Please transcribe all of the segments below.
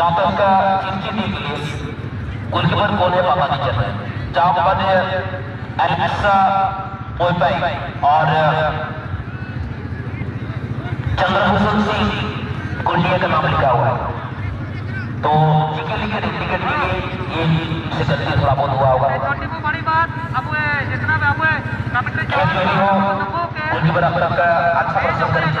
जातक का इनकी टीम के लिए गोलकीपर कौन है पापा की चल रहे जामबद एलेक्सा पोपाई और चंद्रभूषण सिंह गुंडिया का नाम लिखा हुआ है तो जीके लिखे टिकट लिए ये से गलती थोड़ा बहुत हुआ होगा उनकी बराबर का अच्छा प्रदर्शन करें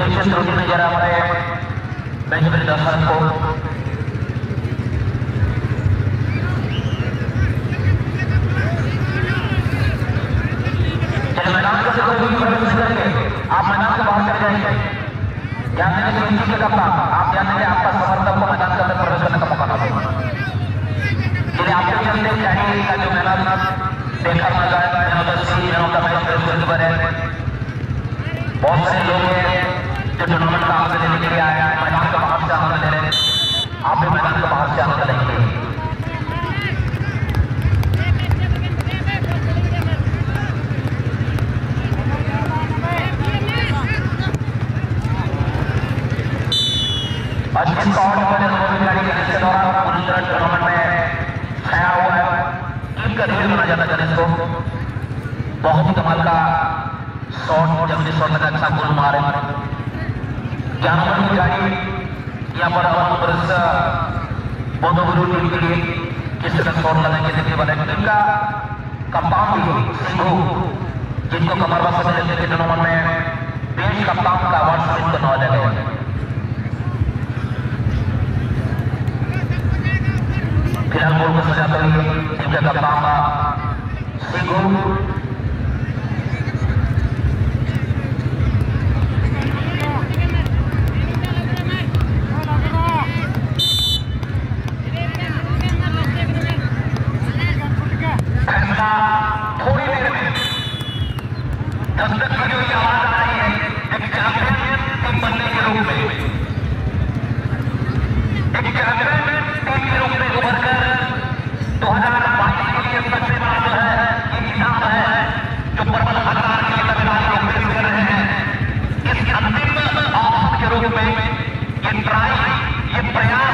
निरीक्षण त्रुटि में जरा हमारे बेंचमिन दर्शन को आप मैदान से बाहर चले जाएँगे आप ध्यान आपका सफ़र का ढेर माना जाता है इसको बहुत ही कमाल का शॉट जल्दी शॉट लगा अच्छा गोल मारे। क्या नंबर की गाड़ी यहाँ पर हमारे बोधो गुरु टीम के लिए किस तरह शॉट लगाएँगे देखने वाले टीम का भी सिंधु, जिनको कमरवा सदस्य के टूर्नामेंट में देश कप्तान का अवार्ड सम्मानित करना जाएगा Silangul Kesehatan Jika Tambah Sigur में ये प्रयास ये प्रयास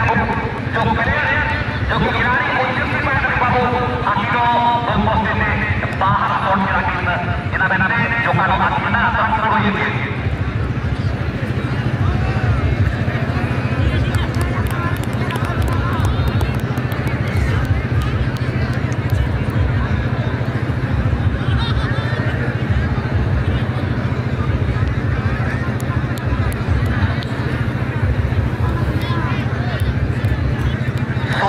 Jogo, jogo, jogo, jogo,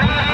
Please.